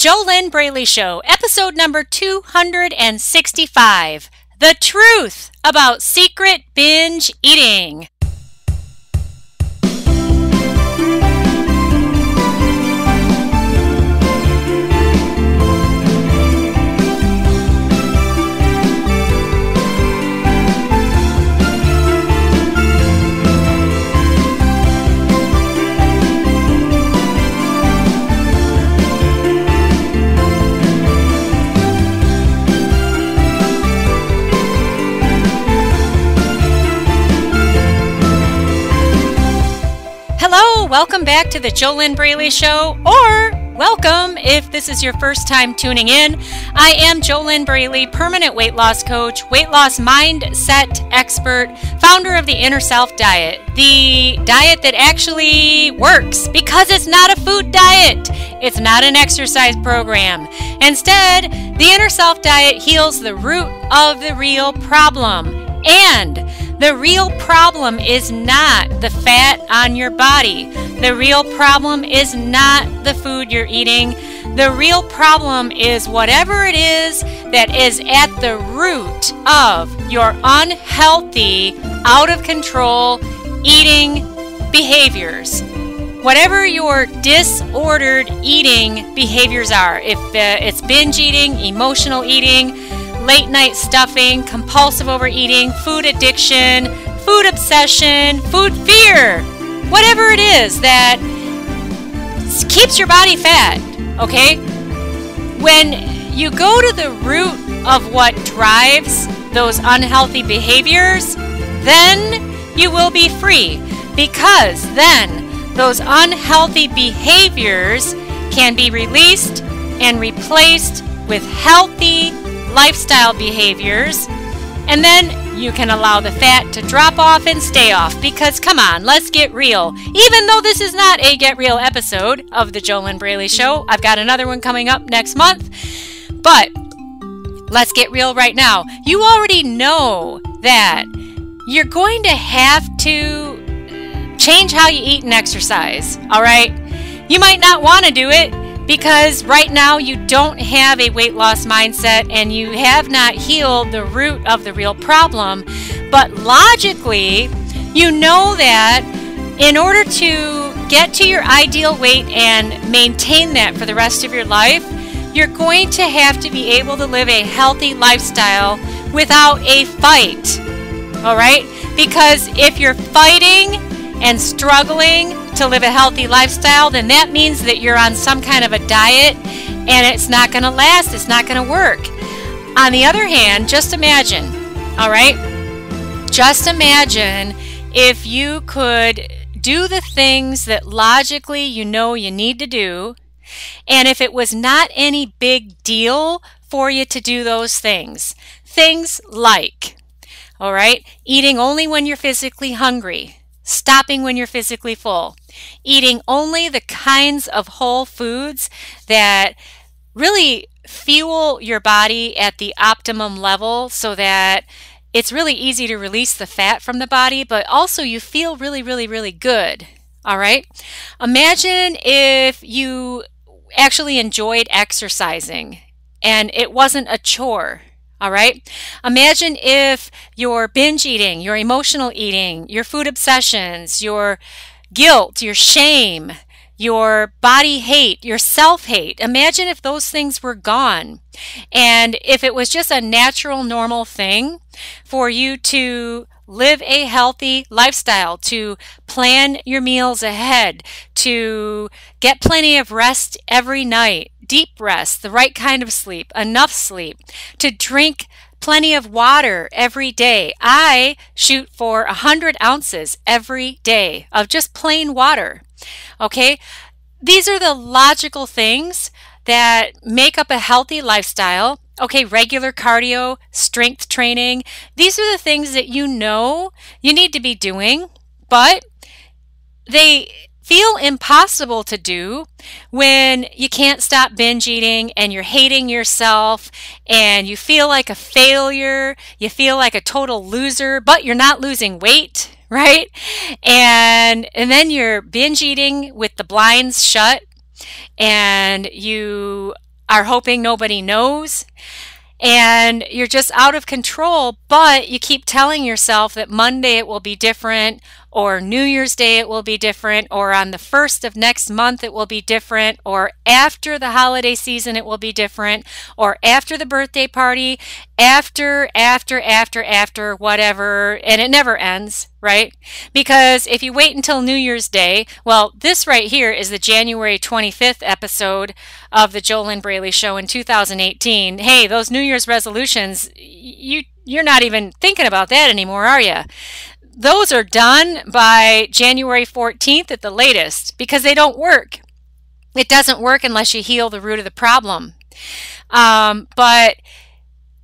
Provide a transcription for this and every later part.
JoLynn Braley Show, episode number 265 The Truth About Secret Binge Eating. Welcome back to the JoLynn Braley Show, or welcome if this is your first time tuning in. I am JoLynn Braley, permanent weight loss coach, weight loss mindset expert, founder of the Inner Self Diet, the diet that actually works because it's not a food diet, it's not an exercise program. Instead, the Inner Self Diet heals the root of the real problem. And the real problem is not the fat on your body. The real problem is not the food you're eating. The real problem is whatever it is that is at the root of your unhealthy, out of control eating behaviors. Whatever your disordered eating behaviors are, if uh, it's binge eating, emotional eating, late night stuffing, compulsive overeating, food addiction, food obsession, food fear, whatever it is that keeps your body fat, okay? When you go to the root of what drives those unhealthy behaviors, then you will be free because then those unhealthy behaviors can be released and replaced with healthy lifestyle behaviors, and then you can allow the fat to drop off and stay off because come on, let's get real. Even though this is not a Get Real episode of the JoLynn Braley Show, I've got another one coming up next month. But let's get real right now. You already know that you're going to have to change how you eat and exercise, all right? You might not want to do it because right now you don't have a weight loss mindset and you have not healed the root of the real problem. But logically, you know that in order to get to your ideal weight and maintain that for the rest of your life, you're going to have to be able to live a healthy lifestyle without a fight. All right? Because if you're fighting and struggling to live a healthy lifestyle, then that means that you're on some kind of a diet and it's not going to last, it's not going to work. On the other hand, just imagine, all right? Just imagine if you could do the things that logically you know you need to do, and if it was not any big deal for you to do those things. Things like, all right, eating only when you're physically hungry, stopping when you're physically full, eating only the kinds of whole foods that really fuel your body at the optimum level so that it's really easy to release the fat from the body, but also you feel really, really, really good. All right. Imagine if you actually enjoyed exercising and it wasn't a chore. All right. Imagine if your binge eating, your emotional eating, your food obsessions, your guilt, your shame, your body hate, your self hate. Imagine if those things were gone. And if it was just a natural, normal thing for you to live a healthy lifestyle, to plan your meals ahead, to get plenty of rest every night, deep rest, the right kind of sleep, enough sleep, to drink plenty of water every day. I shoot for 100 ounces every day of just plain water. Okay? These are the logical things that make up a healthy lifestyle. Okay, regular cardio, strength training. These are the things that you know you need to be doing, but they feel impossible to do when you can't stop binge eating and you're hating yourself and you feel like a failure, you feel like a total loser, but you're not losing weight, right? And and then you're binge eating with the blinds shut and you are hoping nobody knows and you're just out of control, but you keep telling yourself that Monday it will be different, or New Year's Day it will be different, or on the first of next month it will be different, or after the holiday season it will be different, or after the birthday party, after, after, after, after, whatever, and it never ends, right? Because if you wait until New Year's Day, well, this right here is the January 25th episode of the JoLynn Braley Show in 2018. Hey, those New Year's resolutions, you you're not even thinking about that anymore, are you? Those are done by January 14th at the latest because they don't work. It doesn't work unless you heal the root of the problem. Um, but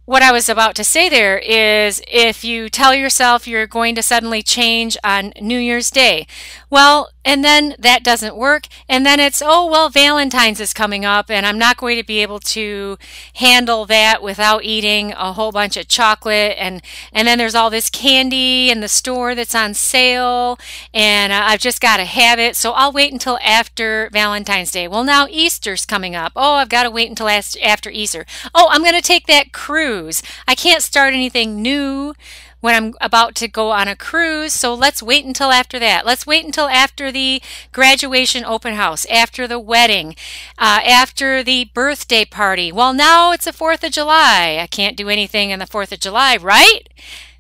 what I was about to say there is if you tell yourself you're going to suddenly change on New Year's Day, well, and then that doesn't work, and then it's, oh, well, Valentine's is coming up, and I'm not going to be able to handle that without eating a whole bunch of chocolate, and, and then there's all this candy in the store that's on sale, and I've just got to have it, so I'll wait until after Valentine's Day. Well, now Easter's coming up. Oh, I've got to wait until after Easter. Oh, I'm going to take that cruise cruise. I can't start anything new when I'm about to go on a cruise, so let's wait until after that. Let's wait until after the graduation open house, after the wedding, uh, after the birthday party. Well, now it's the 4th of July. I can't do anything on the 4th of July, right?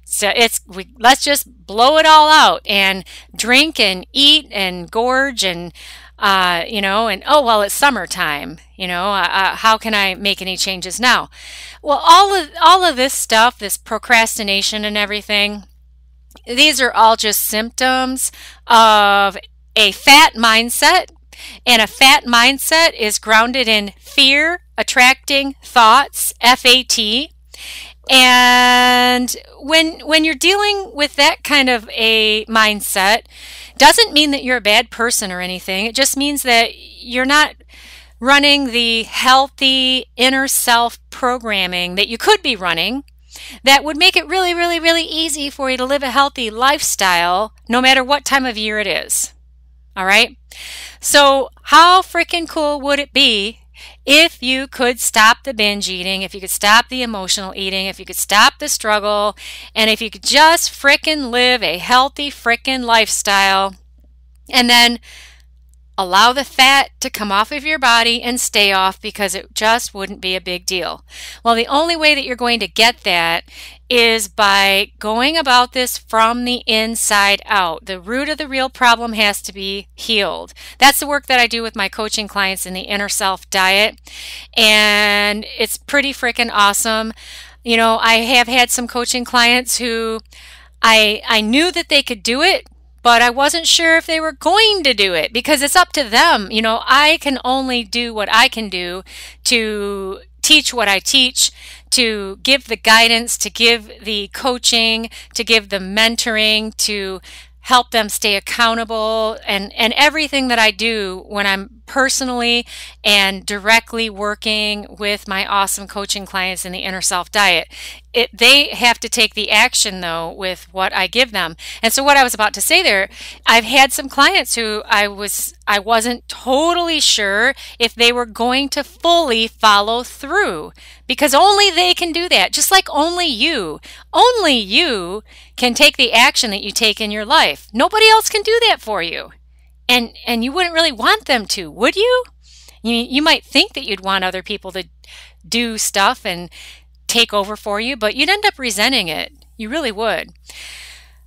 So it's we, let's just blow it all out and drink and eat and gorge and uh, you know, and oh well, it's summertime. You know, uh, uh, how can I make any changes now? Well, all of all of this stuff, this procrastination and everything, these are all just symptoms of a fat mindset. And a fat mindset is grounded in fear, attracting thoughts, FAT. And when when you're dealing with that kind of a mindset, doesn't mean that you're a bad person or anything. It just means that you're not running the healthy inner self programming that you could be running that would make it really, really, really easy for you to live a healthy lifestyle no matter what time of year it is. All right? So, how freaking cool would it be if you could stop the binge eating, if you could stop the emotional eating, if you could stop the struggle, and if you could just frickin' live a healthy frickin' lifestyle and then allow the fat to come off of your body and stay off because it just wouldn't be a big deal. Well, the only way that you're going to get that is by going about this from the inside out. The root of the real problem has to be healed. That's the work that I do with my coaching clients in the inner self diet. And it's pretty freaking awesome. You know, I have had some coaching clients who I I knew that they could do it, but I wasn't sure if they were going to do it because it's up to them. You know, I can only do what I can do to teach what I teach, to give the guidance, to give the coaching, to give the mentoring, to help them stay accountable and, and everything that I do when I'm personally and directly working with my awesome coaching clients in the inner self diet. It, they have to take the action though with what I give them. And so what I was about to say there, I've had some clients who I was I wasn't totally sure if they were going to fully follow through because only they can do that. Just like only you, only you can take the action that you take in your life. Nobody else can do that for you. And and you wouldn't really want them to, would you? You you might think that you'd want other people to do stuff and take over for you, but you'd end up resenting it. You really would.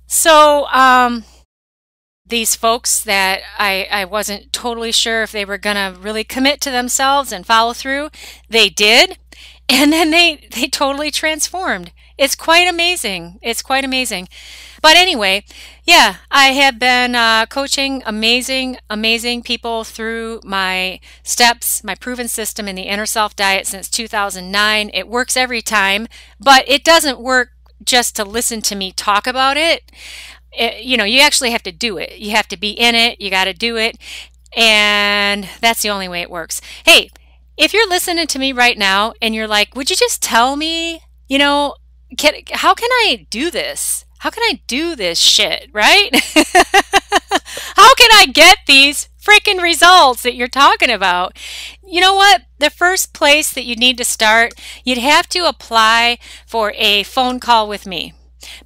So, um, these folks that I, I wasn't totally sure if they were going to really commit to themselves and follow through, they did. And then they, they totally transformed. It's quite amazing. It's quite amazing. But anyway, yeah, I have been uh, coaching amazing, amazing people through my steps, my proven system in the inner self diet since 2009. It works every time, but it doesn't work just to listen to me talk about it. it you know, you actually have to do it. You have to be in it. You got to do it. And that's the only way it works. Hey, if you're listening to me right now and you're like, would you just tell me, you know, can, how can I do this? How can I do this shit, right? how can I get these freaking results that you're talking about. You know what? The first place that you need to start, you'd have to apply for a phone call with me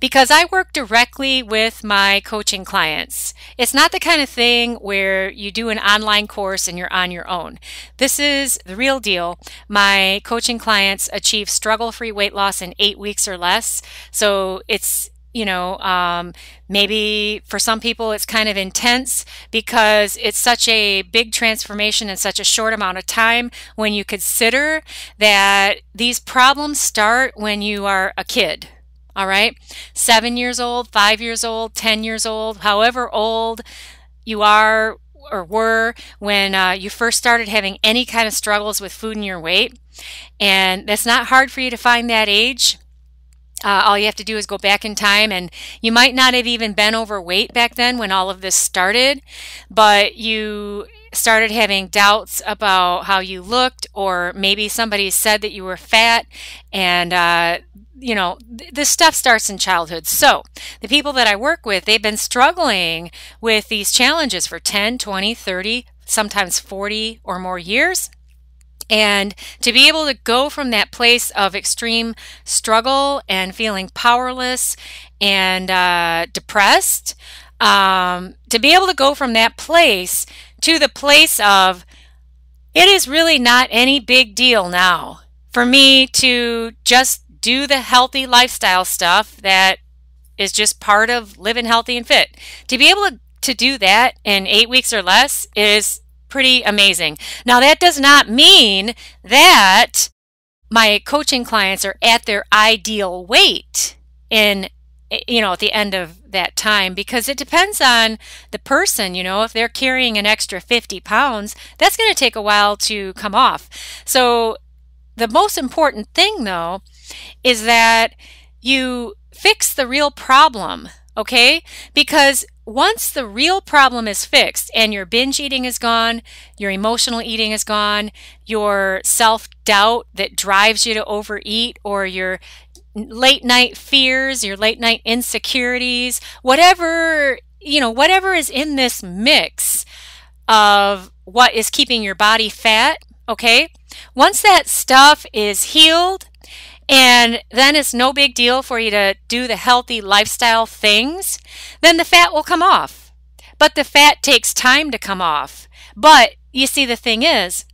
because I work directly with my coaching clients. It's not the kind of thing where you do an online course and you're on your own. This is the real deal. My coaching clients achieve struggle free weight loss in eight weeks or less. So it's you know, um, maybe for some people it's kind of intense because it's such a big transformation in such a short amount of time when you consider that these problems start when you are a kid. All right. Seven years old, five years old, 10 years old, however old you are or were when uh, you first started having any kind of struggles with food and your weight. And that's not hard for you to find that age. Uh, all you have to do is go back in time, and you might not have even been overweight back then when all of this started, but you started having doubts about how you looked, or maybe somebody said that you were fat, and uh, you know, th- this stuff starts in childhood. So, the people that I work with, they've been struggling with these challenges for 10, 20, 30, sometimes 40 or more years. And to be able to go from that place of extreme struggle and feeling powerless and uh, depressed, um, to be able to go from that place to the place of it is really not any big deal now for me to just do the healthy lifestyle stuff that is just part of living healthy and fit. To be able to, to do that in eight weeks or less is pretty amazing. Now, that does not mean that my coaching clients are at their ideal weight in Eh, you know at the end of that time because it depends on the person you know if they're carrying an extra 50 pounds that's going to take a while to come off so the most important thing though is that you fix the real problem, okay? Because once the real problem is fixed and your binge eating is gone, your emotional eating is gone, your self doubt that drives you to overeat, or your late night fears, your late night insecurities, whatever, you know, whatever is in this mix of what is keeping your body fat, okay? Once that stuff is healed and then it's no big deal for you to do the healthy lifestyle things, then the fat will come off. But the fat takes time to come off. But you see, the thing is,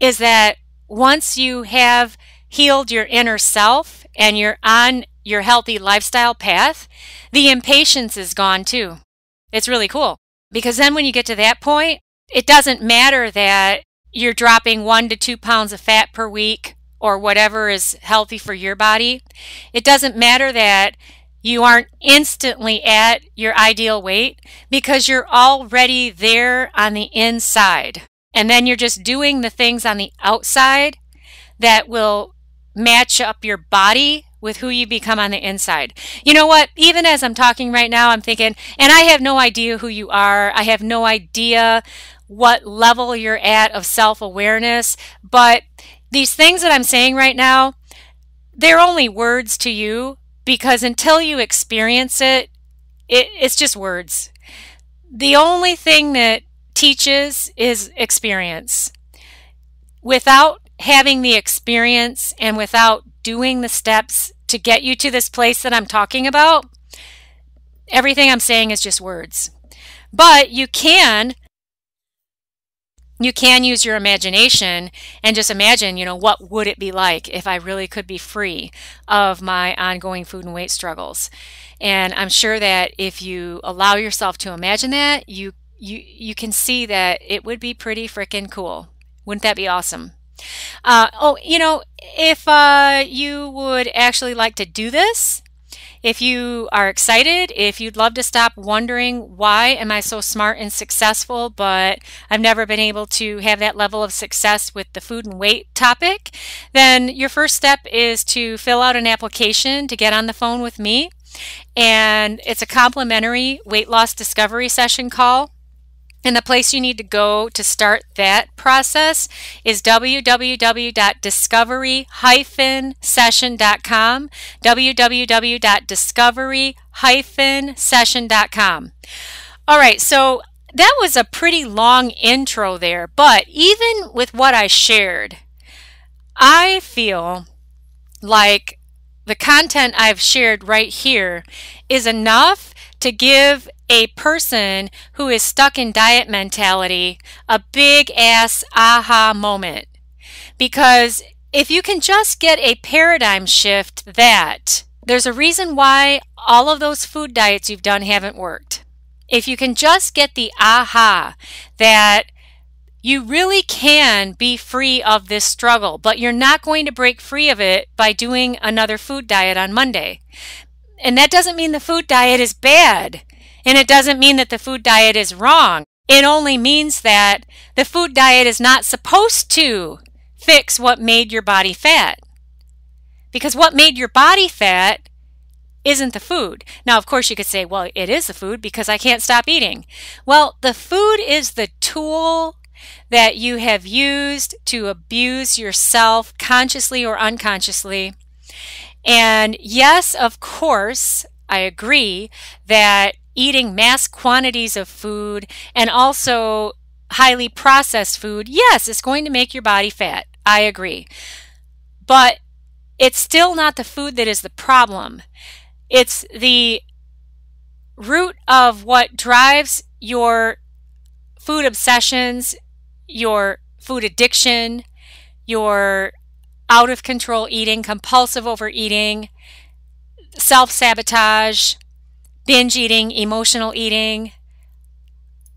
is that once you have healed your inner self and you're on your healthy lifestyle path, the impatience is gone too. It's really cool because then when you get to that point, it doesn't matter that you're dropping one to two pounds of fat per week or whatever is healthy for your body. It doesn't matter that you aren't instantly at your ideal weight because you're already there on the inside. And then you're just doing the things on the outside that will match up your body with who you become on the inside. You know what? Even as I'm talking right now, I'm thinking, and I have no idea who you are. I have no idea what level you're at of self awareness, but these things that I'm saying right now, they're only words to you because until you experience it, it it's just words. The only thing that teaches is experience. Without having the experience and without doing the steps to get you to this place that I'm talking about, everything I'm saying is just words. But you can you can use your imagination and just imagine, you know, what would it be like if I really could be free of my ongoing food and weight struggles. And I'm sure that if you allow yourself to imagine that, you you you can see that it would be pretty freaking cool. Wouldn't that be awesome? Uh, oh, you know, if uh, you would actually like to do this, if you are excited, if you'd love to stop wondering why am I so smart and successful, but I've never been able to have that level of success with the food and weight topic, then your first step is to fill out an application to get on the phone with me. And it's a complimentary weight loss discovery session call. And the place you need to go to start that process is www.discovery-session.com, www.discovery-session.com. All right, so that was a pretty long intro there, but even with what I shared, I feel like the content I've shared right here is enough to give a person who is stuck in diet mentality a big ass aha moment. Because if you can just get a paradigm shift that there's a reason why all of those food diets you've done haven't worked. If you can just get the aha that you really can be free of this struggle, but you're not going to break free of it by doing another food diet on Monday. And that doesn't mean the food diet is bad. And it doesn't mean that the food diet is wrong. It only means that the food diet is not supposed to fix what made your body fat. Because what made your body fat isn't the food. Now, of course, you could say, well, it is the food because I can't stop eating. Well, the food is the tool that you have used to abuse yourself consciously or unconsciously. And yes, of course, I agree that eating mass quantities of food and also highly processed food, yes, it's going to make your body fat. I agree. But it's still not the food that is the problem. It's the root of what drives your food obsessions your food addiction, your out of control eating, compulsive overeating, self sabotage, binge eating, emotional eating.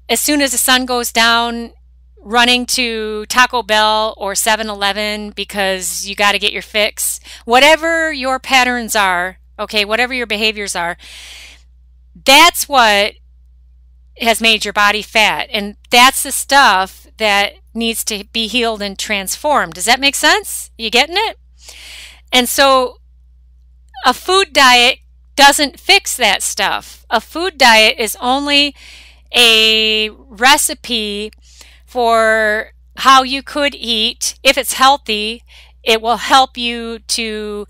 As soon as the sun goes down, running to Taco Bell or 7 Eleven because you got to get your fix. Whatever your patterns are, okay, whatever your behaviors are, that's what has made your body fat. And that's the stuff that needs to be healed and transformed. Does that make sense? You getting it? And so a food diet doesn't fix that stuff. A food diet is only a recipe for how you could eat. If it's healthy, it will help you to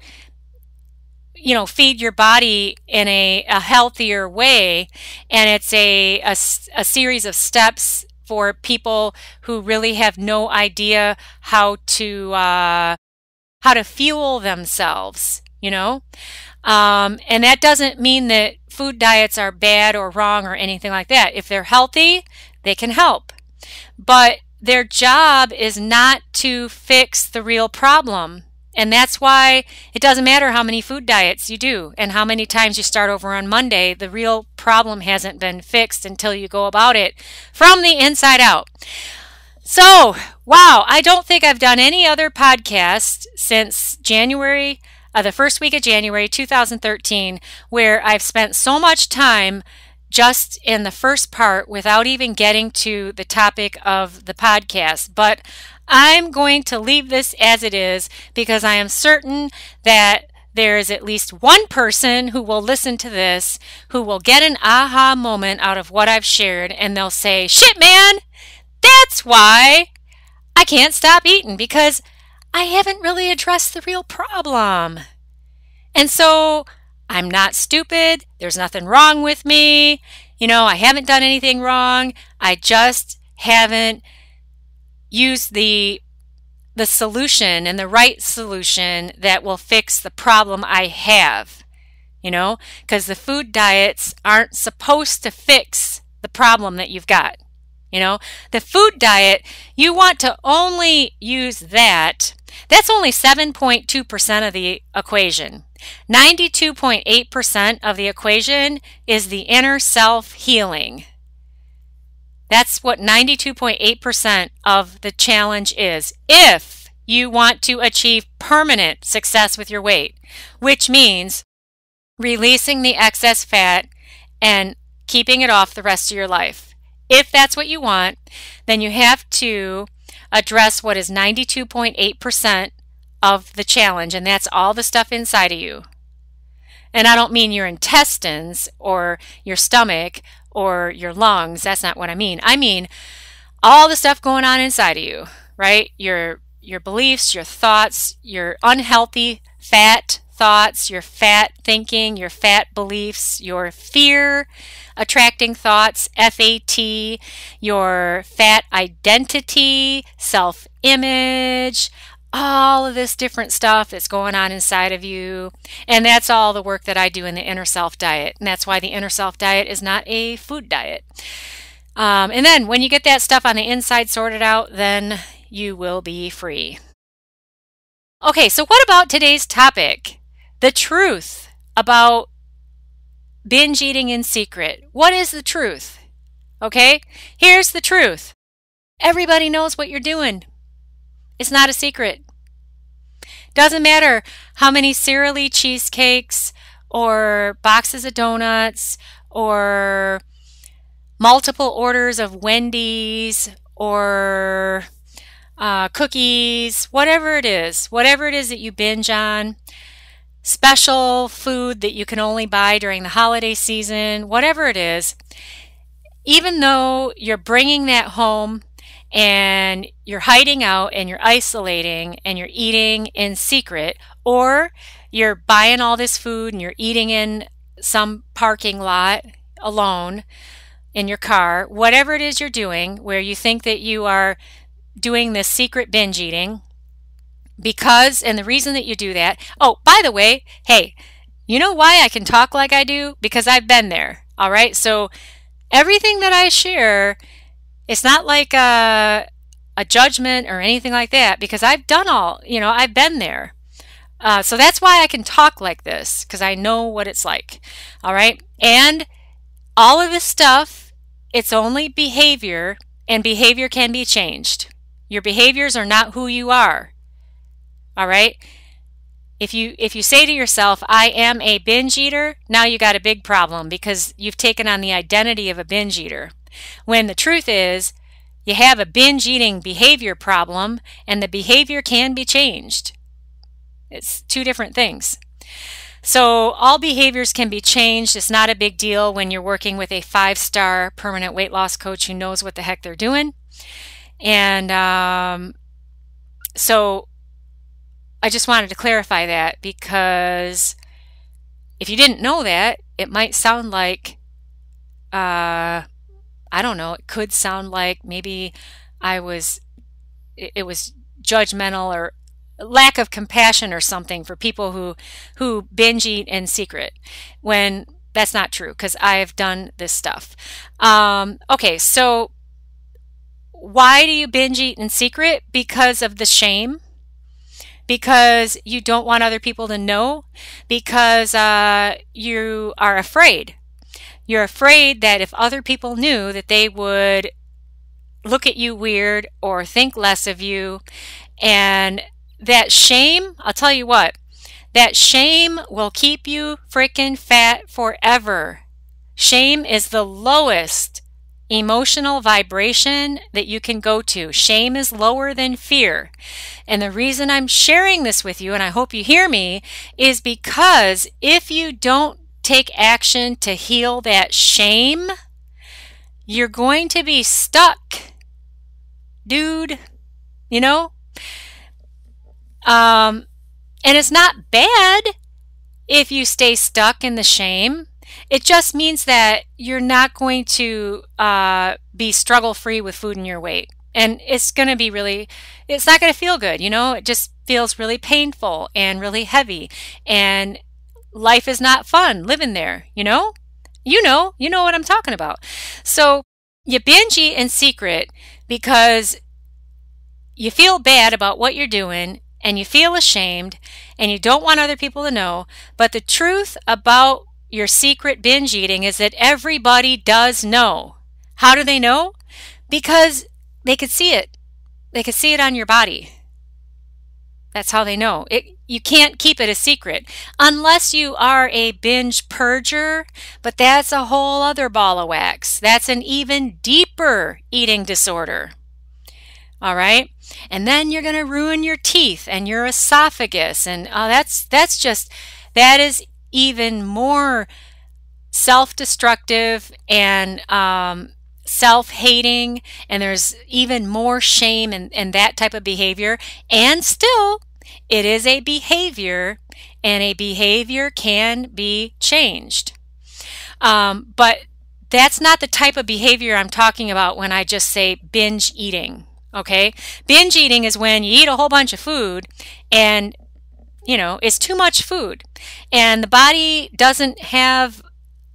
you know feed your body in a, a healthier way and it's a, a, a series of steps for people who really have no idea how to uh, how to fuel themselves you know? Um, and that doesn't mean that food diets are bad or wrong or anything like that. If they're healthy they can help. But their job is not to fix the real problem and that's why it doesn't matter how many food diets you do and how many times you start over on Monday. The real problem hasn't been fixed until you go about it from the inside out. So, wow, I don't think I've done any other podcast since January, uh, the first week of January 2013, where I've spent so much time just in the first part without even getting to the topic of the podcast. But I'm going to leave this as it is because I am certain that there is at least one person who will listen to this who will get an aha moment out of what I've shared and they'll say, shit, man, that's why I can't stop eating because I haven't really addressed the real problem. And so I'm not stupid. There's nothing wrong with me. You know, I haven't done anything wrong. I just haven't use the the solution and the right solution that will fix the problem I have. You know, because the food diets aren't supposed to fix the problem that you've got. You know, the food diet, you want to only use that. That's only 7.2% of the equation. 92.8% of the equation is the inner self healing. That's what 92.8% of the challenge is. If you want to achieve permanent success with your weight, which means releasing the excess fat and keeping it off the rest of your life. If that's what you want, then you have to address what is 92.8% of the challenge, and that's all the stuff inside of you. And I don't mean your intestines or your stomach or your lungs. That's not what I mean. I mean all the stuff going on inside of you, right? Your your beliefs, your thoughts, your unhealthy fat thoughts, your fat thinking, your fat beliefs, your fear attracting thoughts, FAT, your fat identity, self image, all of this different stuff that's going on inside of you. And that's all the work that I do in the inner self diet. And that's why the inner self diet is not a food diet. Um, and then when you get that stuff on the inside sorted out, then you will be free. Okay, so what about today's topic? The truth about binge eating in secret. What is the truth? Okay, here's the truth. Everybody knows what you're doing. It's not a secret. Doesn't matter how many Sara cheesecakes or boxes of donuts or multiple orders of Wendy's or uh, cookies, whatever it is, whatever it is that you binge on, special food that you can only buy during the holiday season, whatever it is, even though you're bringing that home and you're hiding out and you're isolating and you're eating in secret, or you're buying all this food and you're eating in some parking lot alone in your car, whatever it is you're doing, where you think that you are doing this secret binge eating, because, and the reason that you do that, oh, by the way, hey, you know why I can talk like I do? Because I've been there. All right. So everything that I share it's not like a, a judgment or anything like that because I've done all, you know, I've been there. Uh, so that's why I can talk like this because I know what it's like. All right. And all of this stuff, it's only behavior, and behavior can be changed. Your behaviors are not who you are. All right. If you if you say to yourself, "I am a binge eater," now you got a big problem because you've taken on the identity of a binge eater. When the truth is, you have a binge eating behavior problem and the behavior can be changed. It's two different things. So, all behaviors can be changed. It's not a big deal when you're working with a five star permanent weight loss coach who knows what the heck they're doing. And um, so, I just wanted to clarify that because if you didn't know that, it might sound like uh, I don't know, it could sound like maybe I was, it was judgmental or lack of compassion or something for people who, who binge eat in secret when that's not true because I've done this stuff. Um, okay, so why do you binge eat in secret? Because of the shame because you don't want other people to know, because uh, you are afraid you're afraid that if other people knew that they would look at you weird or think less of you. And that shame, I'll tell you what, that shame will keep you freaking fat forever. Shame is the lowest emotional vibration that you can go to. Shame is lower than fear. And the reason I'm sharing this with you, and I hope you hear me, is because if you don't take action to heal that shame, you're going to be stuck, dude. You know? Um, and it's not bad if you stay stuck in the shame. It just means that you're not going to uh, be struggle free with food and your weight. And it's going to be really, it's not going to feel good. You know, it just feels really painful and really heavy. And life is not fun living there, you know? You know, you know what I'm talking about. So you binge eat in secret because you feel bad about what you're doing and you feel ashamed and you don't want other people to know. But the truth about your secret binge eating is that everybody does know. How do they know? Because they could see it. They could see it on your body. That's how they know. It, you can't keep it a secret unless you are a binge purger, but that's a whole other ball of wax. That's an even deeper eating disorder. All right? And then you're going to ruin your teeth and your esophagus and oh that's that's just that is even more self-destructive and um, self-hating and there's even more shame in that type of behavior and still it is a behavior and a behavior can be changed. Um, but that's not the type of behavior I'm talking about when I just say binge eating. Okay? Binge eating is when you eat a whole bunch of food and you know, it's too much food and the body doesn't have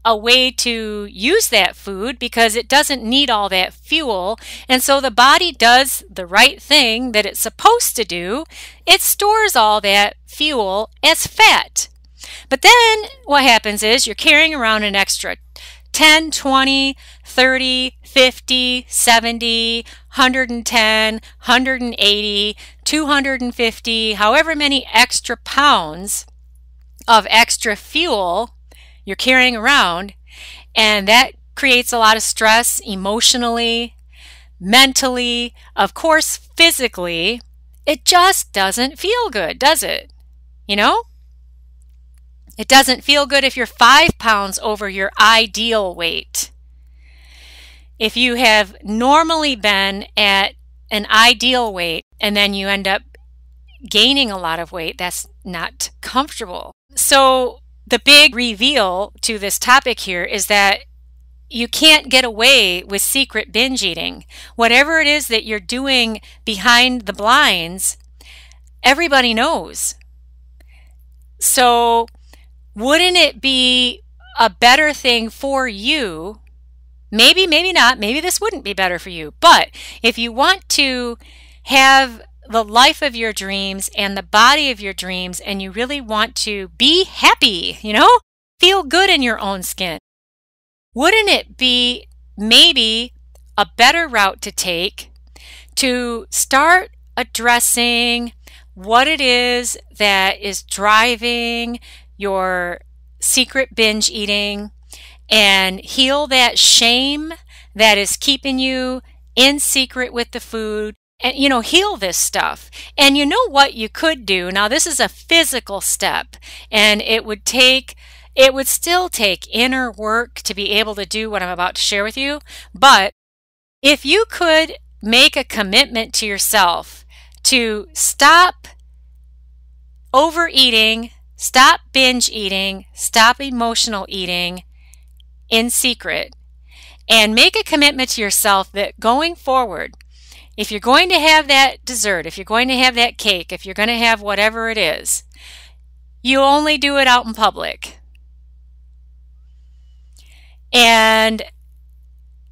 a way to use that food because it doesn't need all that fuel. And so the body does the right thing that it's supposed to do. It stores all that fuel as fat. But then what happens is you're carrying around an extra 10, 20, 30, 50, 70, 110, 180, 250, however many extra pounds of extra fuel you're carrying around, and that creates a lot of stress emotionally, mentally, of course, physically. It just doesn't feel good, does it? You know? It doesn't feel good if you're five pounds over your ideal weight. If you have normally been at an ideal weight and then you end up gaining a lot of weight, that's not comfortable. So, the big reveal to this topic here is that you can't get away with secret binge eating. Whatever it is that you're doing behind the blinds, everybody knows. So, wouldn't it be a better thing for you? Maybe, maybe not. Maybe this wouldn't be better for you. But if you want to have the life of your dreams and the body of your dreams and you really want to be happy, you know, feel good in your own skin, wouldn't it be maybe a better route to take to start addressing what it is that is driving your secret binge eating and heal that shame that is keeping you in secret with the food and you know heal this stuff. And you know what you could do? Now this is a physical step and it would take it would still take inner work to be able to do what I'm about to share with you. But if you could make a commitment to yourself to stop overeating stop binge eating stop emotional eating in secret and make a commitment to yourself that going forward if you're going to have that dessert, if you're going to have that cake, if you're going to have whatever it is, you only do it out in public. And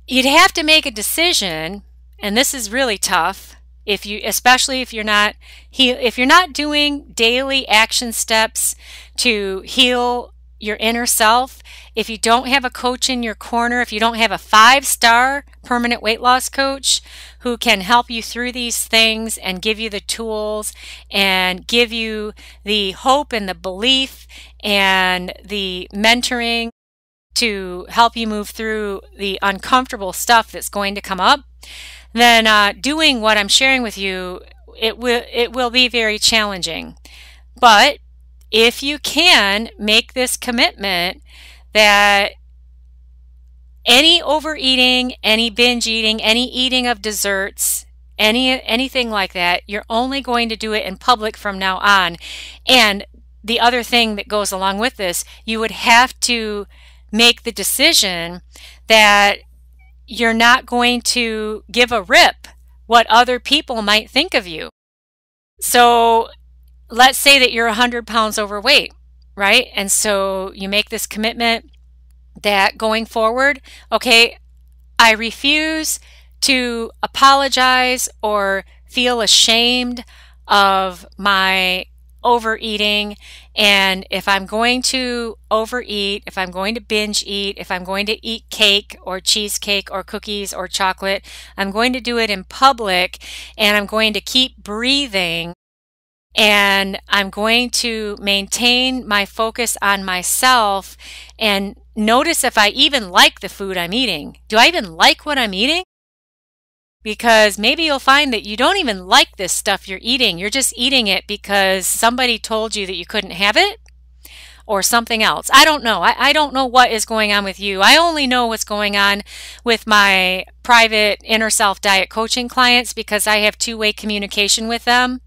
you'd have to make a decision, and this is really tough if you especially if you're not if you're not doing daily action steps to heal your inner self, if you don't have a coach in your corner, if you don't have a five star permanent weight loss coach who can help you through these things and give you the tools and give you the hope and the belief and the mentoring to help you move through the uncomfortable stuff that's going to come up, then uh, doing what I'm sharing with you, it will it will be very challenging. But if you can make this commitment that any overeating, any binge eating, any eating of desserts, any anything like that, you're only going to do it in public from now on. And the other thing that goes along with this, you would have to make the decision that you're not going to give a rip what other people might think of you. So let's say that you're 100 pounds overweight, right? And so you make this commitment that going forward, okay, I refuse to apologize or feel ashamed of my overeating. And if I'm going to overeat, if I'm going to binge eat, if I'm going to eat cake or cheesecake or cookies or chocolate, I'm going to do it in public and I'm going to keep breathing and I'm going to maintain my focus on myself and notice if I even like the food I'm eating. Do I even like what I'm eating? Because maybe you'll find that you don't even like this stuff you're eating. You're just eating it because somebody told you that you couldn't have it or something else. I don't know. I, I don't know what is going on with you. I only know what's going on with my private inner self diet coaching clients because I have two way communication with them.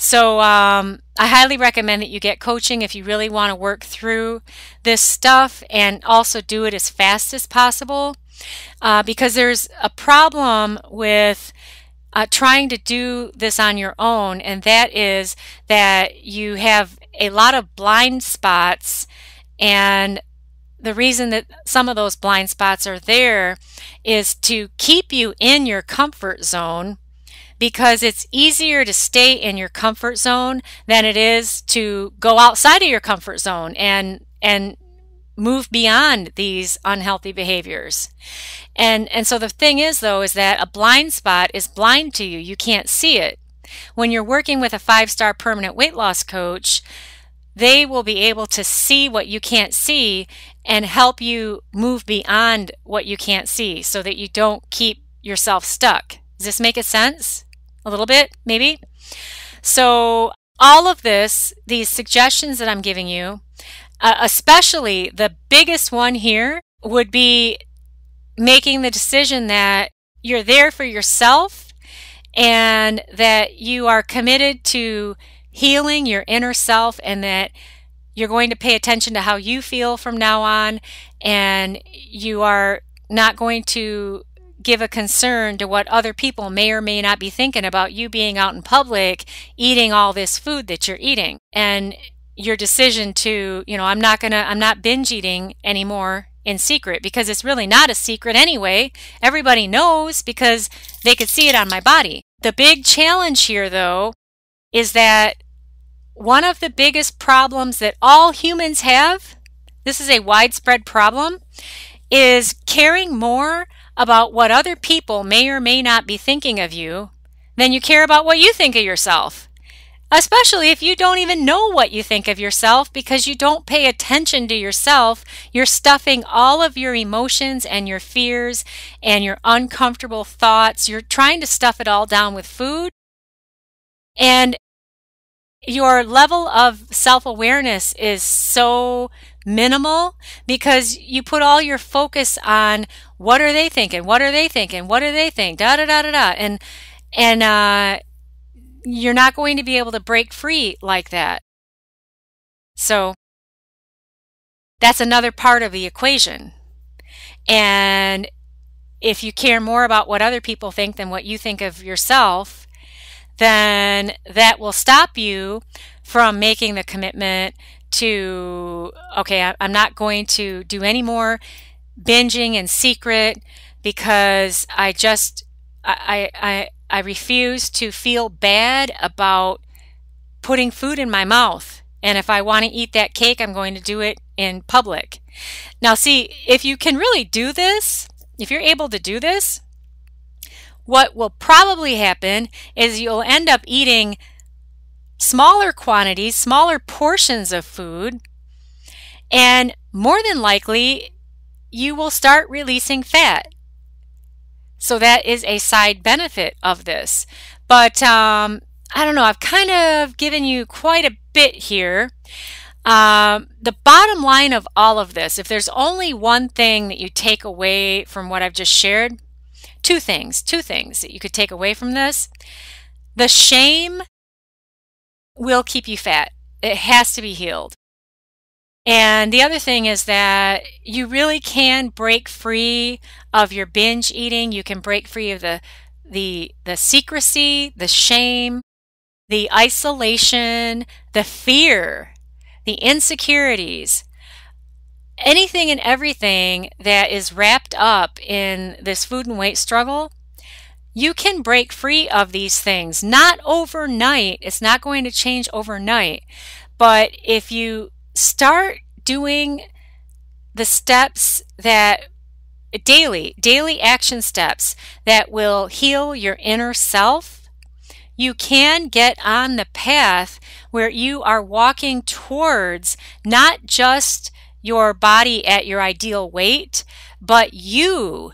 So um, I highly recommend that you get coaching if you really want to work through this stuff and also do it as fast as possible uh, because there's a problem with uh, trying to do this on your own, and that is that you have a lot of blind spots. And the reason that some of those blind spots are there is to keep you in your comfort zone because it's easier to stay in your comfort zone than it is to go outside of your comfort zone and and move beyond these unhealthy behaviors. And and so the thing is though is that a blind spot is blind to you. You can't see it. When you're working with a five-star permanent weight loss coach, they will be able to see what you can't see and help you move beyond what you can't see so that you don't keep yourself stuck. Does this make a sense? A little bit, maybe? So all of this, these suggestions that I'm giving you, uh, especially the biggest one here would be making the decision that you're there for yourself and that you are committed to healing your inner self and that you're going to pay attention to how you feel from now on and you are not going to give a concern to what other people may or may not be thinking about you being out in public eating all this food that you're eating. And your decision to, you know, I'm not to, I'm not binge eating anymore in secret because it's really not a secret anyway. Everybody knows because they could see it on my body. The big challenge here, though, is that one of the biggest problems that all humans have, this is a widespread problem, is caring more about what other people may or may not be thinking of you than you care about what you think of yourself especially if you don't even know what you think of yourself because you don't pay attention to yourself. You're stuffing all of your emotions and your fears and your uncomfortable thoughts. You're trying to stuff it all down with food. And your level of self awareness is so minimal because you put all your focus on what are they thinking? What are they thinking? What do they think? Da da da da da. And and uh, you're not going to be able to break free like that. So that's another part of the equation. And if you care more about what other people think than what you think of yourself, then that will stop you from making the commitment to, okay, I'm not going to do any more binging in secret because I just, I, I, I refuse to feel bad about putting food in my mouth. And if I want to eat that cake, I'm going to do it in public. Now, see, if you can really do this, if you're able to do this, what will probably happen is you'll end up eating smaller quantities, smaller portions of food, and more than likely, you will start releasing fat. So that is a side benefit of this. But um, I don't know, I've kind of given you quite a bit here. Um, the bottom line of all of this, if there's only one thing that you take away from what I've just shared, two things, two things that you could take away from this. The shame will keep you fat. It has to be healed. And the other thing is that you really can break free of your binge eating. You can break free of the the the secrecy, the shame, the isolation, the fear, the insecurities, anything and everything that is wrapped up in this food and weight struggle. You can break free of these things, not overnight. It's not going to change overnight. But if you start doing the steps that daily, daily action steps that will heal your inner self, you can get on the path where you are walking towards not just your body at your ideal weight, but you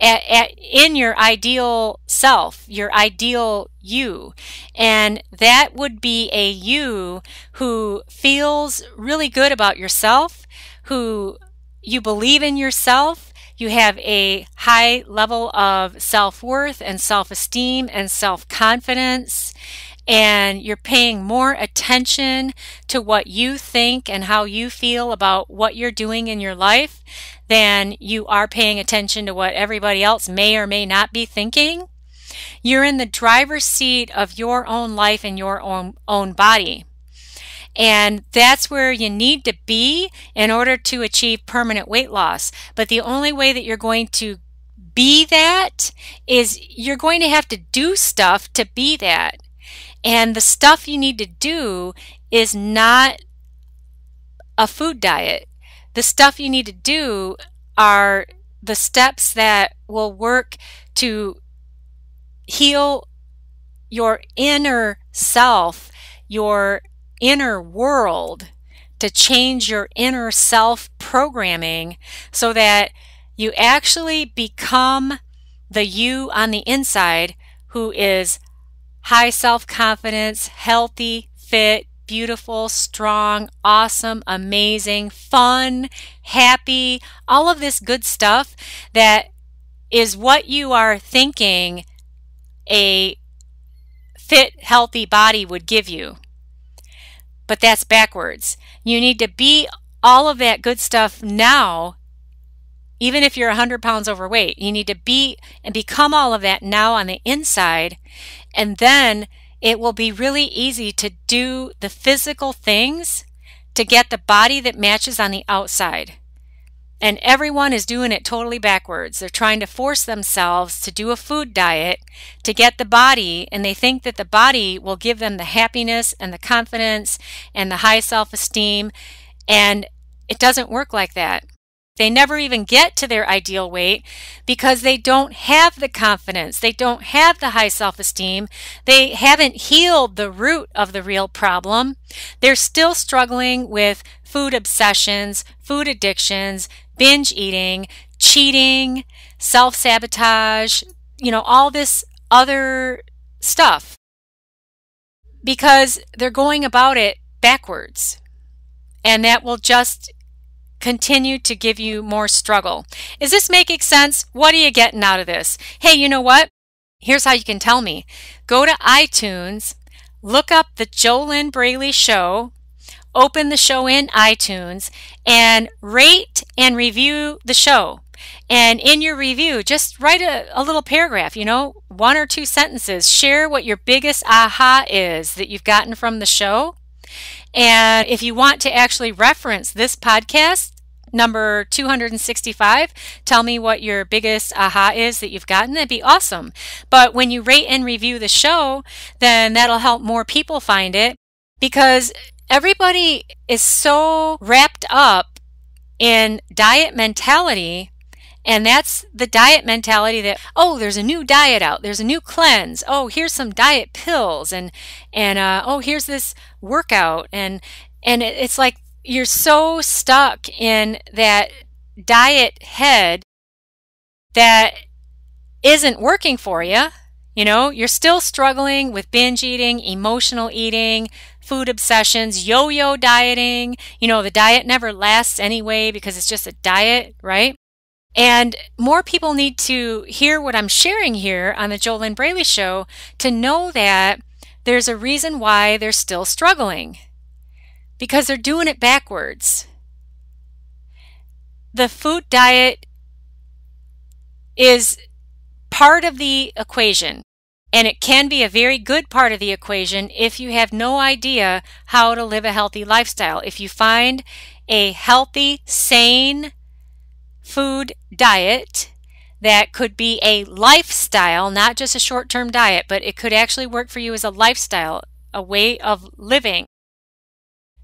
at, at, in your ideal self, your ideal you. And that would be a you who feels really good about yourself, who you believe in yourself, you have a high level of self worth and self esteem and self confidence, and you're paying more attention to what you think and how you feel about what you're doing in your life than you are paying attention to what everybody else may or may not be thinking, you're in the driver's seat of your own life and your own, own body. And that's where you need to be in order to achieve permanent weight loss. But the only way that you're going to be that is you're going to have to do stuff to be that. And the stuff you need to do is not a food diet. The stuff you need to do are the steps that will work to heal your inner self, your inner world, to change your inner self programming so that you actually become the you on the inside who is high self confidence, healthy, fit, beautiful, strong, awesome, amazing, fun, happy, all of this good stuff that is what you are thinking a fit, healthy body would give you. But that's backwards. You need to be all of that good stuff now even if you're 100 pounds overweight. You need to be and become all of that now on the inside. And then it will be really easy to do the physical things to get the body that matches on the outside. And everyone is doing it totally backwards. They're trying to force themselves to do a food diet to get the body, and they think that the body will give them the happiness and the confidence and the high self esteem. And it doesn't work like that. They never even get to their ideal weight because they don't have the confidence. They don't have the high self esteem. They haven't healed the root of the real problem. They're still struggling with food obsessions, food addictions, binge eating, cheating, self sabotage, you know, all this other stuff because they're going about it backwards. And that will just continue to give you more struggle. Is this making sense? What are you getting out of this? Hey, you know what? Here's how you can tell me. Go to iTunes, look up the JoLynn Braley Show, open the show in iTunes, and rate and review the show. And in your review, just write a, a, little paragraph, you know, one or two sentences. Share what your biggest aha is that you've gotten from the show. And if you want to actually reference this podcast, number 265, tell me what your biggest aha is that you've gotten. That'd be awesome. But when you rate and review the show, then that'll help more people find it because everybody is so wrapped up in diet mentality and that's the diet mentality that, oh, there's a new diet out. There's a new cleanse. Oh, here's some diet pills. And, and, uh, oh, here's this workout. And, and it's like you're so stuck in that diet head that isn't working for you. You know, you're still struggling with binge eating, emotional eating, food obsessions, yo yo dieting. You know, the diet never lasts anyway because it's just a diet, right? And more people need to hear what I'm sharing here on the JoLynn Braley Show to know that there's a reason why they're still struggling because they're doing it backwards. The food diet is part of the equation, and it can be a very good part of the equation if you have no idea how to live a healthy lifestyle. If you find a healthy, sane, food diet that could be a lifestyle, not just a short term diet, but it could actually work for you as a lifestyle, a way of living.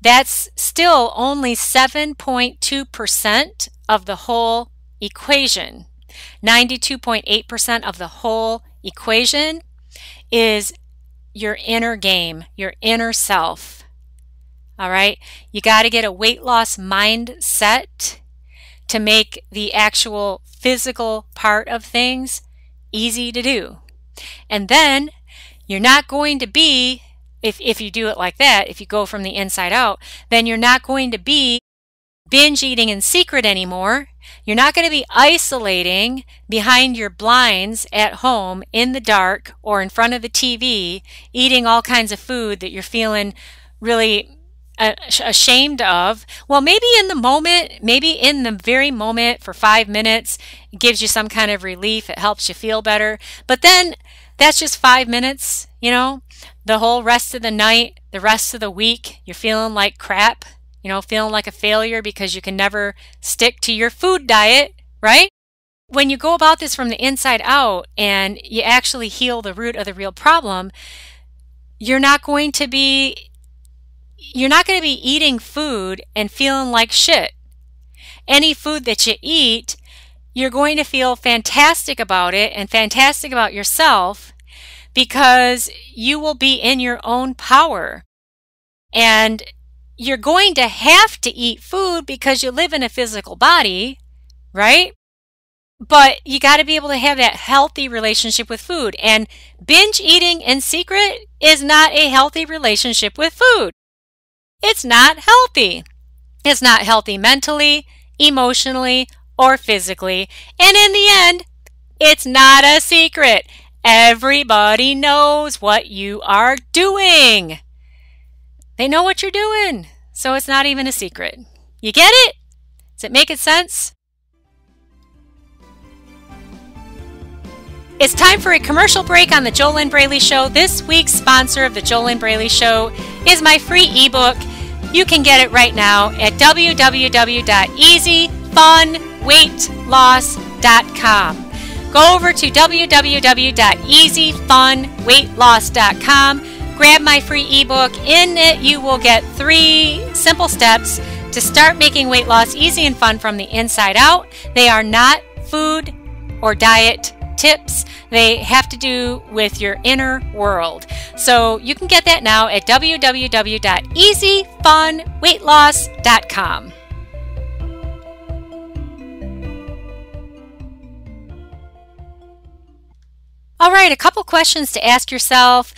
That's still only 7.2% of the whole equation. 92.8% of the whole equation is your inner game, your inner self. All right? You got to get a weight loss mindset to make the actual physical part of things easy to do. And then you're not going to be, if, if you do it like that, if you go from the inside out, then you're not going to be binge eating in secret anymore. You're not going to be isolating behind your blinds at home in the dark or in front of the TV, eating all kinds of food that you're feeling really ashamed of. Well, maybe in the moment, maybe in the very moment for five minutes, gives you some kind of relief. It helps you feel better. But then that's just five minutes, you know, the whole rest of the night, the rest of the week, you're feeling like crap you know, feeling like a failure because you can never stick to your food diet, right? When you go about this from the inside out and you actually heal the root of the real problem, you're not going to be you're not going to be eating food and feeling like shit. Any food that you eat, you're going to feel fantastic about it and fantastic about yourself because you will be in your own power. And you're going to have to eat food because you live in a physical body, right? But you got to be able to have that healthy relationship with food. And binge eating in secret is not a healthy relationship with food. It's not healthy. It's not healthy mentally, emotionally, or physically. And in the end, it's not a secret. Everybody knows what you are doing. They know what you're doing, so it's not even a secret. You get it? Does it make it sense? It's time for a commercial break on the JoLynn Braley Show. This week's sponsor of the JoLynn Braley Show is my free ebook. You can get it right now at www.easyfunweightloss.com. Go over to www.easyfunweightloss.com grab my free ebook. In it, you will get three simple steps to start making weight loss easy and fun from the inside out. They are not food or diet tips. They have to do with your inner world. So you can get that now at www.easyfunweightloss.com. All right, a couple questions to ask yourself.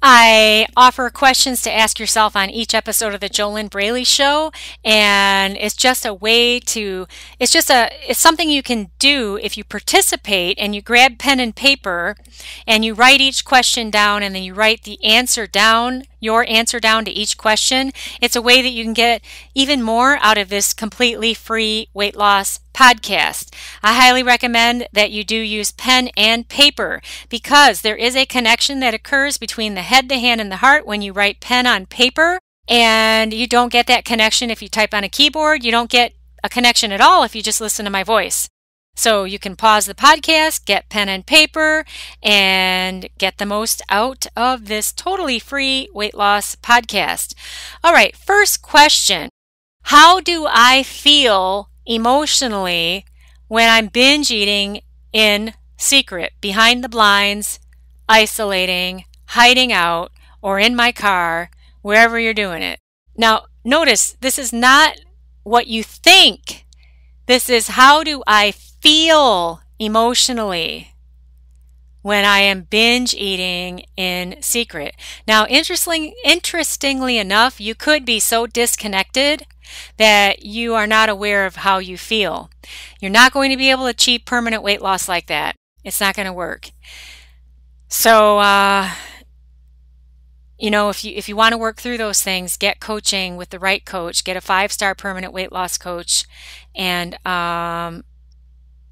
I offer questions to ask yourself on each episode of the JoLynn Braley Show, and it's just a way to, it's just a, it's something you can do if you participate and you grab pen and paper and you write each question down and then you write the answer down, your answer down to each question. It's a way that you can get even more out of this completely free weight loss podcast. I highly recommend that you do use pen and paper because there is a connection that occurs between the head, the hand, and the heart when you write pen on paper. And you don't get that connection if you type on a keyboard. You don't get a connection at all if you just listen to my voice. So you can pause the podcast, get pen and paper, and get the most out of this totally free weight loss podcast. All right, first question How do I feel emotionally when I'm binge eating in secret, behind the blinds, isolating, hiding out, or in my car, wherever you're doing it. Now, notice this is not what you think. This is how do I feel emotionally when I am binge eating in secret. Now, interesting, interestingly enough, you could be so disconnected that you are not aware of how you feel. You're not going to be able to achieve permanent weight loss like that. It's not going to work. So, uh, you know, if you if you want to work through those things, get coaching with the right coach. Get a five star permanent weight loss coach, and um,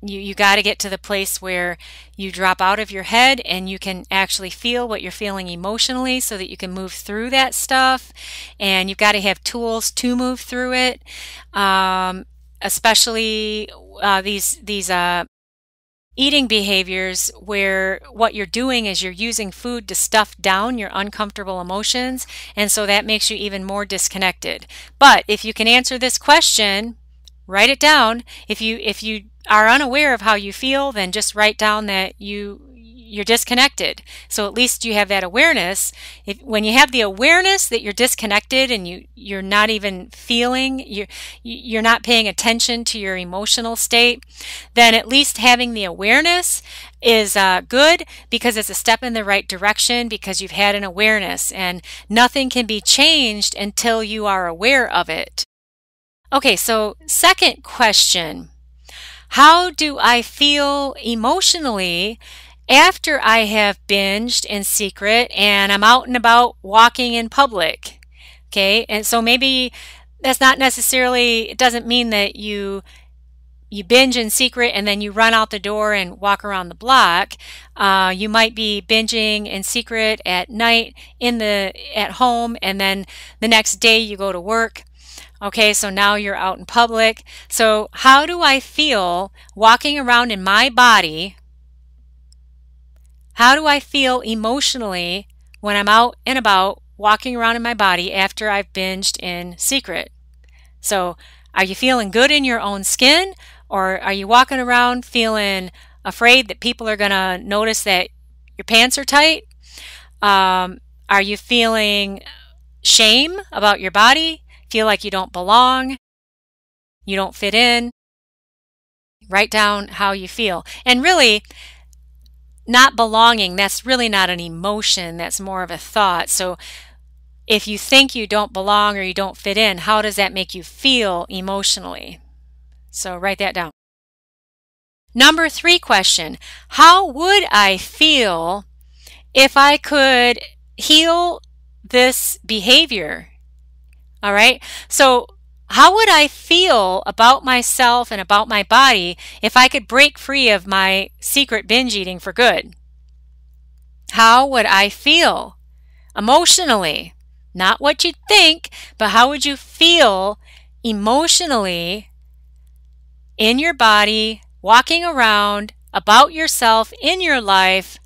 you, you got to get to the place where you drop out of your head and you can actually feel what you're feeling emotionally so that you can move through that stuff. And you've got to have tools to move through it. Um, especially uh, these, these, uh, eating behaviors where what you're doing is you're using food to stuff down your uncomfortable emotions and so that makes you even more disconnected but if you can answer this question write it down if you if you are unaware of how you feel, then just write down that you you're disconnected. So at least you have that awareness. If, when you have the awareness that you're disconnected and you you're not even feeling, you you're not paying attention to your emotional state, then at least having the awareness is uh, good because it's a step in the right direction because you've had an awareness and nothing can be changed until you are aware of it. Okay, so second question How do I feel emotionally after I have binged in secret and I'm out and about walking in public? Okay, and so maybe that's not necessarily, it doesn't mean that you you binge in secret and then you run out the door and walk around the block. Uh, you might be binging in secret at night in the at home and then the next day you go to work. Okay, so now you're out in public. So how do I feel walking around in my body? How do I feel emotionally when I'm out and about walking around in my body after I've binged in secret? So are you feeling good in your own skin or are you walking around feeling afraid that people are going to notice that your pants are tight? Um, are you feeling shame about your body? Feel like you don't belong? You don't fit in? Write down how you feel. And really, not belonging, that's really not an emotion, that's more of a thought. So if you think you don't belong or you don't fit in, how does that make you feel emotionally? So write that down. Number three question How would I feel if I could heal this behavior? All right. So, how would I feel about myself and about my body if I could break free of my secret binge eating for good? How would I feel emotionally? Not what you'd think, but how would you feel emotionally in your body, walking around about yourself in your life,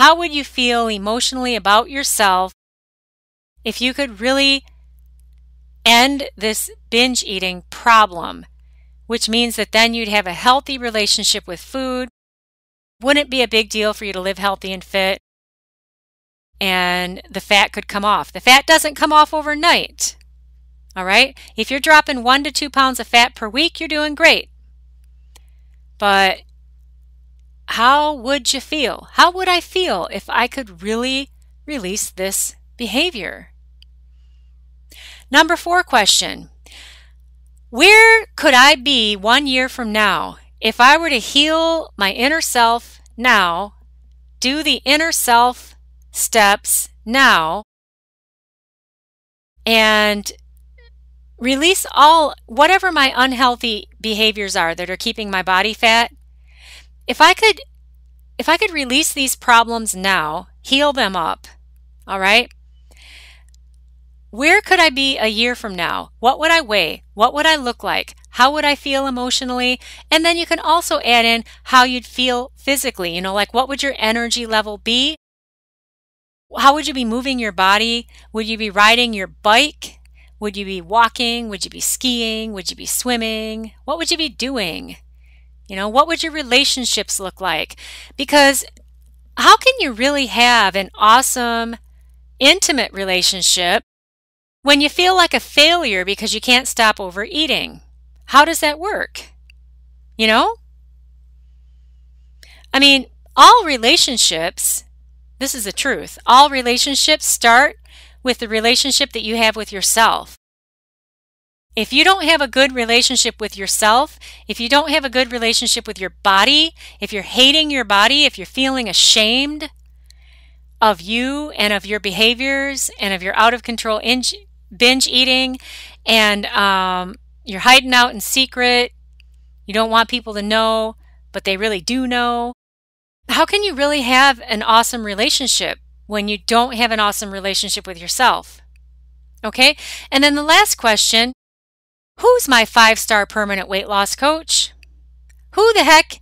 how would you feel emotionally about yourself if you could really end this binge eating problem? Which means that then you'd have a healthy relationship with food. Wouldn't be a big deal for you to live healthy and fit? And the fat could come off. The fat doesn't come off overnight. All right? If you're dropping one to two pounds of fat per week, you're doing great. But how would you feel? How would I feel if I could really release this behavior? Number four question. Where could I be one year from now if I were to heal my inner self now, do the inner self steps now, and release all whatever my unhealthy behaviors are that are keeping my body fat? If i could if i could release these problems now heal them up all right where could i be a year from now what would i weigh what would i look like how would i feel emotionally and then you can also add in how you'd feel physically you know like what would your energy level be how would you be moving your body would you be riding your bike would you be walking? Would you be skiing? Would you be swimming? What would you be doing? You know, what would your relationships look like? Because how can you really have an awesome, intimate relationship when you feel like a failure because you can't stop overeating? How does that work? You know? I mean, all relationships, this is the truth, all relationships start with the relationship that you have with yourself. If you don't have a good relationship with yourself, if you don't have a good relationship with your body, if you're hating your body, if you're feeling ashamed of you and of your behaviors and of your out of control binge eating, and um, you're hiding out in secret, you don't want people to know, but they really do know, how can you really have an awesome relationship when you don't have an awesome relationship with yourself. Okay? And then the last question Who's my five star permanent weight loss coach? Who the heck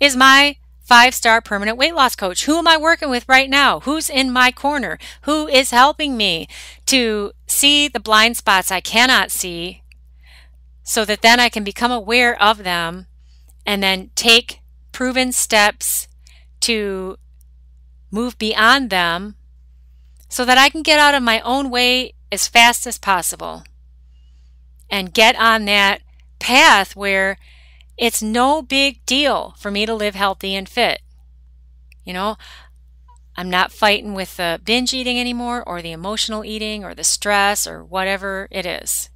is my five star permanent weight loss coach? Who am I working with right now? Who's in my corner? Who is helping me to see the blind spots I cannot see so that then I can become aware of them and then take proven steps to move beyond them so that I can get out of my own way as fast as possible and get on that path where it's no big deal for me to live healthy and fit. You know, I'm not fighting with the binge eating anymore or the emotional eating or the stress or whatever it is.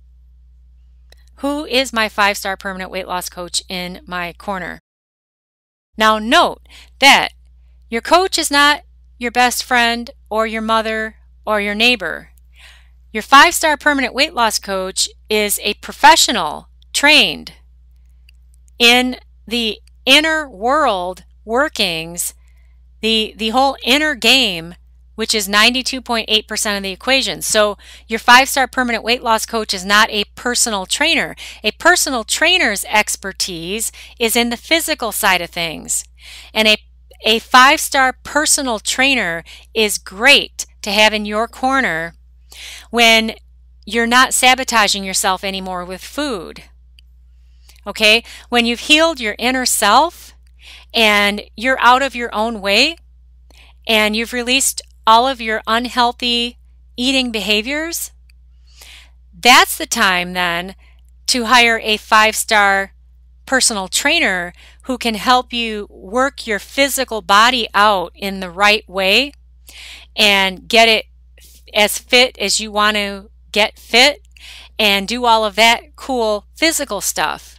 Who is my five star permanent weight loss coach in my corner? Now, note that your coach is not your best friend or your mother or your neighbor. Your five star permanent weight loss coach is a professional trained in the inner world workings, the, the whole inner game, which is 92.8% of the equation. So your five star permanent weight loss coach is not a personal trainer. A personal trainer's expertise is in the physical side of things. And a a five star personal trainer is great to have in your corner when you're not sabotaging yourself anymore with food. Okay? When you've healed your inner self and you're out of your own way and you've released all of your unhealthy eating behaviors, that's the time then to hire a five star personal trainer who can help you work your physical body out in the right way and get it as fit as you want to get fit and do all of that cool physical stuff.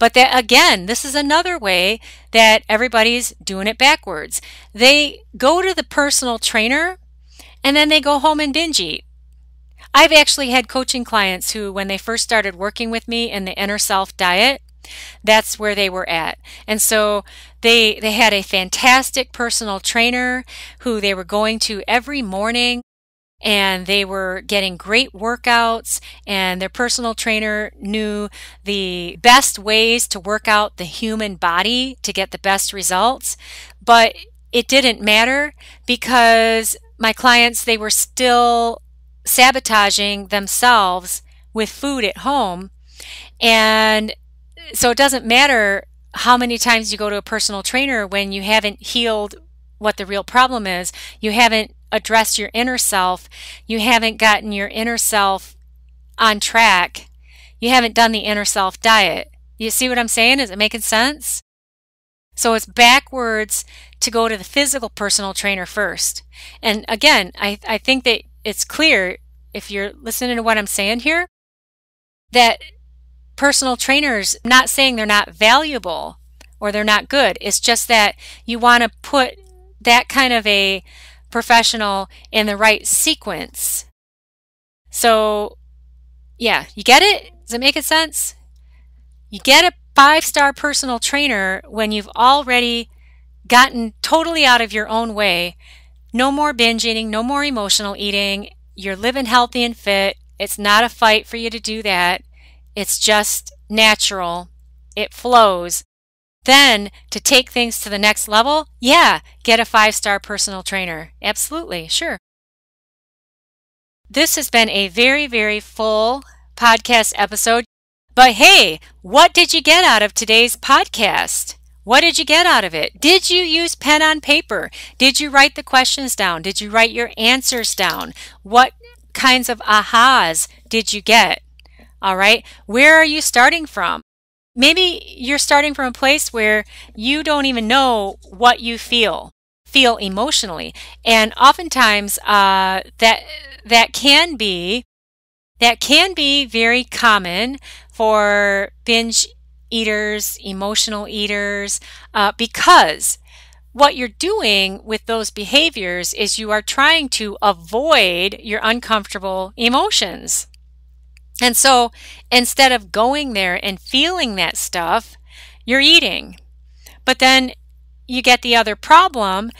But that again, this is another way that everybody's doing it backwards. They go to the personal trainer and then they go home and binge eat. I've actually had coaching clients who, when they first started working with me in the inner self diet, that's where they were at. And so they they had a fantastic personal trainer who they were going to every morning and they were getting great workouts and their personal trainer knew the best ways to work out the human body to get the best results. But it didn't matter because my clients they were still sabotaging themselves with food at home. And so it doesn't matter how many times you go to a personal trainer when you haven't healed what the real problem is. You haven't addressed your inner self. You haven't gotten your inner self on track. You haven't done the inner self diet. You see what I'm saying? Is it making sense? So it's backwards to go to the physical personal trainer first. And again, I, I think that it's clear if you're listening to what I'm saying here that personal trainers, not saying they're not valuable or they're not good. It's just that you want to put that kind of a professional in the right sequence. So, yeah, you get it? Does it make a sense? You get a five star personal trainer when you've already gotten totally out of your own way. No more binge eating, no more emotional eating. You're living healthy and fit. It's not a fight for you to do that. It's just natural. It flows. Then to take things to the next level, yeah, get a five star personal trainer. Absolutely, sure. This has been a very, very full podcast episode. But hey, what did you get out of today's podcast? What did you get out of it? Did you use pen on paper? Did you write the questions down? Did you write your answers down? What kinds of ahas did you get? All right. Where are you starting from? Maybe you're starting from a place where you don't even know what you feel, feel emotionally. And oftentimes, uh, that, that can be, that can be very common for binge eaters, emotional eaters, uh, because what you're doing with those behaviors is you are trying to avoid your uncomfortable emotions. And so instead of going there and feeling that stuff, you're eating. But then you get the other problem,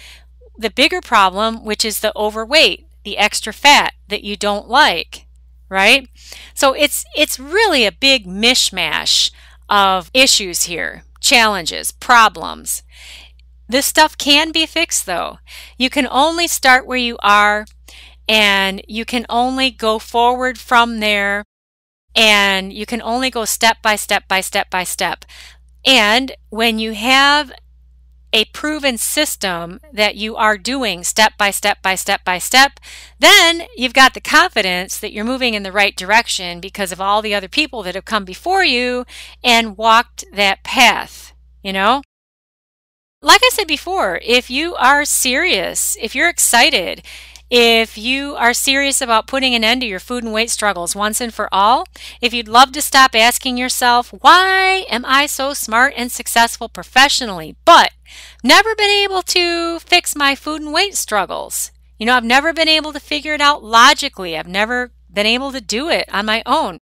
the bigger problem, which is the overweight, the extra fat that you don't like, right? So it's it's really a big mishmash of issues here, challenges, problems. This stuff can be fixed though. You can only start where you are and you can only go forward from there and you can only go step by step by step by step. And when you have a proven system that you are doing step by step by step by step, then you've got the confidence that you're moving in the right direction because of all the other people that have come before you and walked that path, you know? Like I said before, if you are serious, if you're excited, If you are serious about putting an end to your food and weight struggles once and for all, if you'd love to stop asking yourself, why am I so smart and successful professionally, but never been able to fix my food and weight struggles? You know, I've never been able to figure it out logically. I've never been able to do it on my own.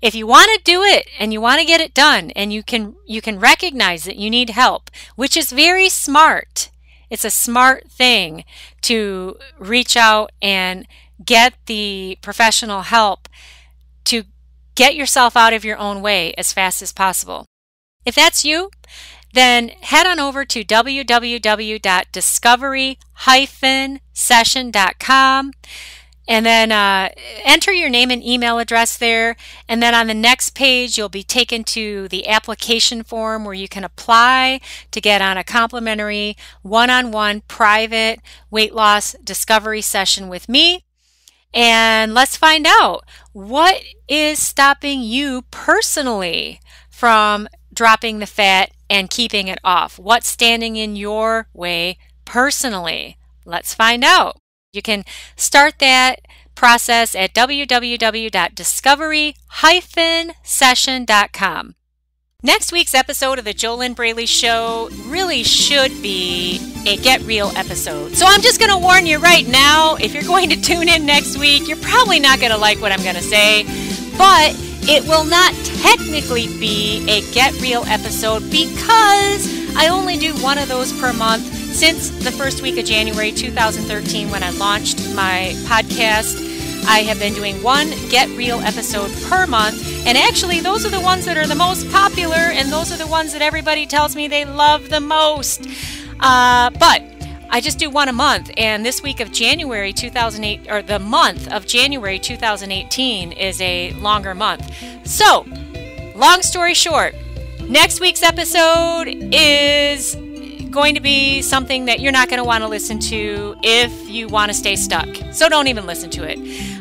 If you want to do it and you want to get it done and you can you can recognize that you need help, which is very smart. It's a smart thing to reach out and get the professional help to get yourself out of your own way as fast as possible. If that's you, then head on over to www.discovery-session.com and then uh, enter your name and email address there. And then on the next page, you'll be taken to the application form where you can apply to get on a complimentary one on one private weight loss discovery session with me. And let's find out what is stopping you personally from dropping the fat and keeping it off. What's standing in your way personally? Let's find out. You can start that process at www.discovery-session.com. Next week's episode of the JoLynn Braley Show really should be a Get Real episode. So I'm just going to warn you right now if you're going to tune in next week, you're probably not going to like what I'm going to say, but it will not technically be a Get Real episode because I only do one of those per month since the first week of January 2013, when I launched my podcast, I have been doing one Get Real episode per month. And actually, those are the ones that are the most popular, and those are the ones that everybody tells me they love the most. Uh, but I just do one a month, and this week of January 2008, or the month of January 2018, is a longer month. So, long story short, next week's episode is going to be something that you're not going to want to listen to if you want to stay stuck. So don't even listen to it.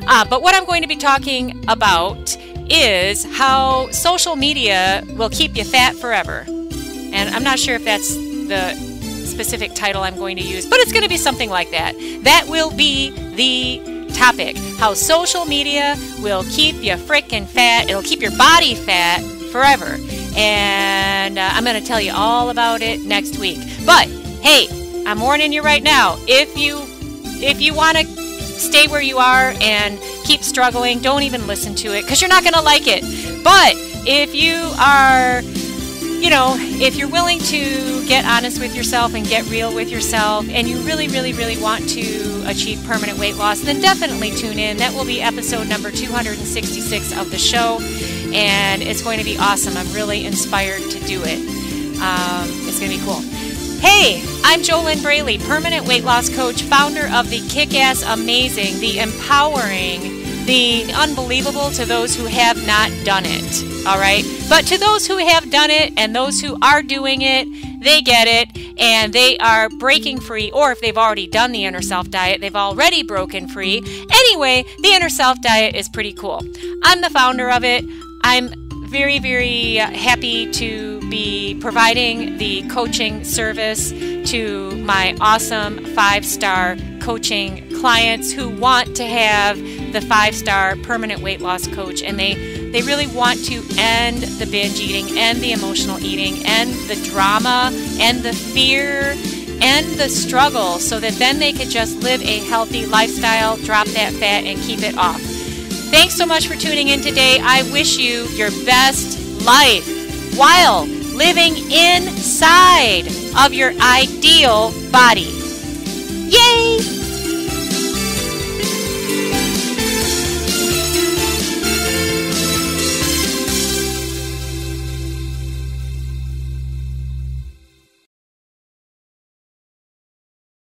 Uh, but what I'm going to be talking about is how social media will keep you fat forever. And I'm not sure if that's the specific title I'm going to use, but it's going to be something like that. That will be the topic how social media will keep you frickin' fat. It'll keep your body fat forever and uh, I'm going to tell you all about it next week. But hey, I'm warning you right now. If you if you want to stay where you are and keep struggling, don't even listen to it because you're not going to like it. But if you are you know, if you're willing to get honest with yourself and get real with yourself, and you really, really, really want to achieve permanent weight loss, then definitely tune in. That will be episode number 266 of the show and it's going to be awesome. I'm really inspired to do it. Um, it's going to be cool. Hey, I'm JoLynn Braley, permanent weight loss coach, founder of the Kick Ass Amazing, the empowering, the unbelievable to those who have not done it. All right? But to those who have done it and those who are doing it, they get it and they are breaking free, or if they've already done the inner self diet, they've already broken free. Anyway, the inner self diet is pretty cool. I'm the founder of it. I'm very, very happy to be providing the coaching service to my awesome five star coaching clients who want to have the five star permanent weight loss coach and they they really want to end the binge eating and the emotional eating and the drama and the fear and the struggle so that then they could just live a healthy lifestyle, drop that fat, and keep it off. Thanks so much for tuning in today. I wish you your best life while living inside of your ideal body. Yay!